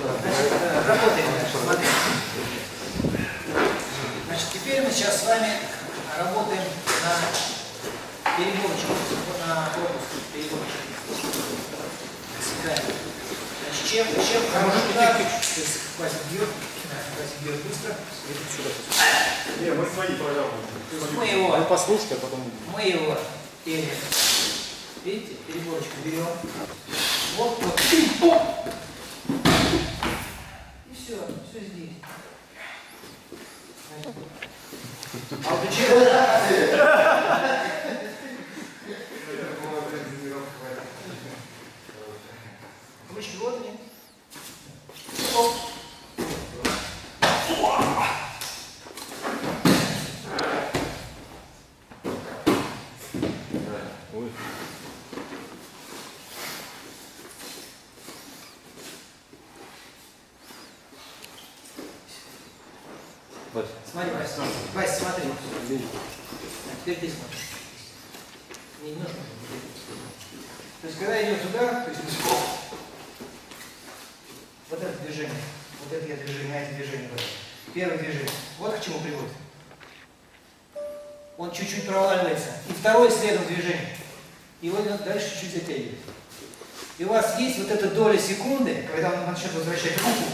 Значит, работаем дальше. Смотрите. Значит, теперь мы сейчас с вами работаем на переборочку, на корпус. Засекаем. Значит, чем, чем хороший удар, то есть Вася бьет, Вася бьет быстро. Не, мы свои программы. Мы его, Ну, послушайте, а потом... мы его пере, видите, переборочку берем. Вот, вот! И все, все здесь. А вот чего? Ручки вот они. Оп. Ой. Вот. Смотри, Вася, смотри. Вася, смотри. А теперь ты смотри. Не нужно. То есть, когда идет удар, то есть, вот это движение, вот это я движение, на это движение говорю. Первое движение. Вот к чему приводит. Он чуть-чуть проваливается. И второе следом движение. И он дальше чуть-чуть затягивает. И у вас есть вот эта доля секунды, когда он начнет возвращать руку.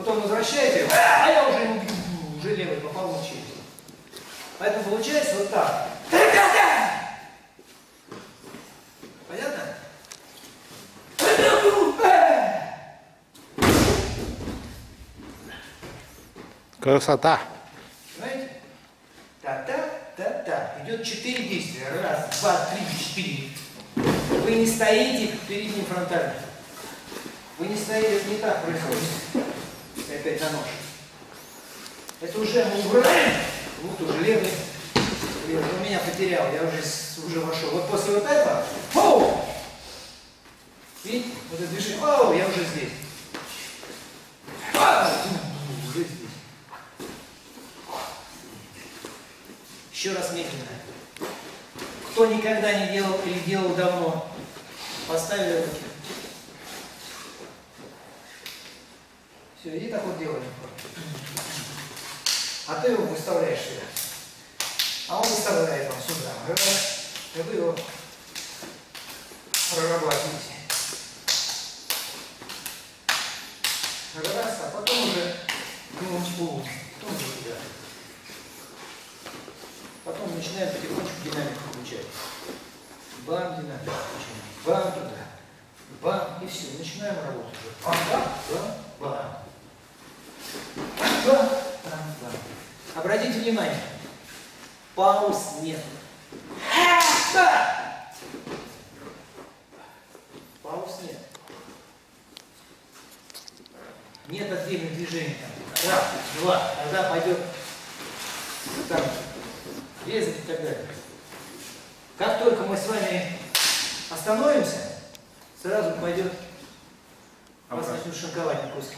Вот он возвращает ее, а я уже уже левый попал в челюсть. Поэтому получается вот так. Понятно? Красота. Понимаете? Та-та-та-та. Идет четыре действия. Раз, два, три, четыре. Вы не стоите перед ним фронтально. Вы не стоите, это не так происходит. И опять на нож. Это уже мы убираем. Вот уже левый. Левый. Он меня потерял, я уже, уже вошел. Вот после вот этого, оу! Видите? Вот это движение, оу, я уже здесь. А, уже здесь. Еще раз медленно. Кто никогда не делал или делал давно, поставили руки. Все, иди так вот делаем. А ты его выставляешь сюда. А он выставляет вам сюда. И вы его прорабатываете. Раз, а потом уже ну, о, тоже туда. Потом начинаем потихонечку динамику включать. Бам, динамику включаем. Бам туда. Бам, и все. Начинаем работать. уже. Бам, бам, бам. Бам, бам, бам, бам. Обратите внимание. Пауз нет. Пауз нет. Нет отдельных движений. Раз, два. Тогда пойдет там резать и так далее. Как только мы с вами остановимся, сразу пойдет вас начнут шинковать на куски.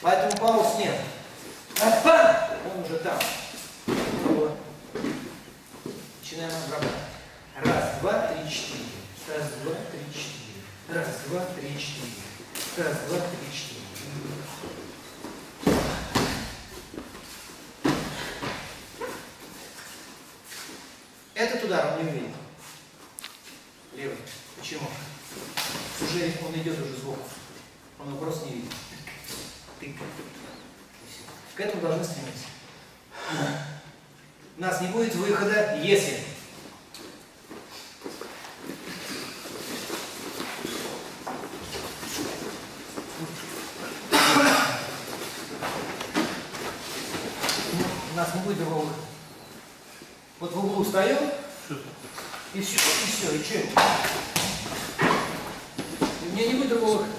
Поэтому пауз нет. Бам! Он уже там. Вот. Начинаем обрабатывать. Раз, два, три, четыре. Раз, два, три, четыре. Раз, два, три, четыре. Раз, два, три, четыре. Этот удар он не увидит. Левый. Почему? Уже он идет уже сбоку. Он его просто не видит. К этому должны стремиться. У нас не будет выхода, если у нас не будет другого выхода. Вот в углу встаю, и все, и все, и? И у меня не будет другого выхода.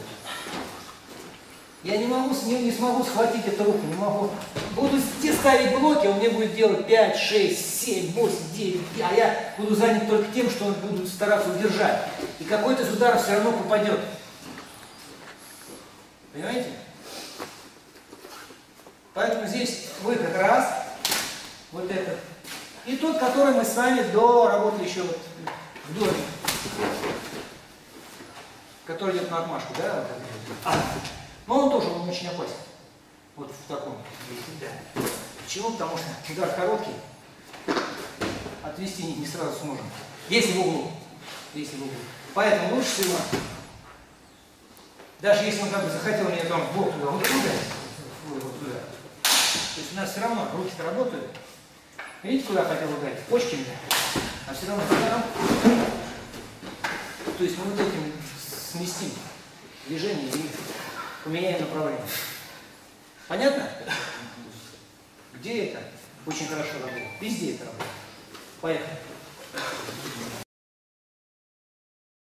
Я не могу, с- не, не смогу схватить эту руку, не могу. Буду ставить блоки, он мне будет делать 5, 6, 7, 8, 9, а я буду занят только тем, что он буду стараться удержать. И какой-то из ударов все равно попадет. Понимаете? Поэтому здесь выход раз, вот этот. И тот, который мы с вами до работали еще вот в доме. который идет на отмашку, да? этот. Но он тоже он очень опасен. Вот в таком виде, да. Почему? Потому что удар короткий, отвести не, сразу сможем. Если в углу. Если в углу. Поэтому лучше всего, даже если он как бы захотел меня там в бок туда, вот туда, вот, туда. То есть у нас все равно руки-то работают. Видите, куда хотел ударить? Почками. А все равно там. То есть мы вот этим сместим движение и поменяем направление. Понятно? Где это? Очень хорошо работает. Везде это работает. Поехали.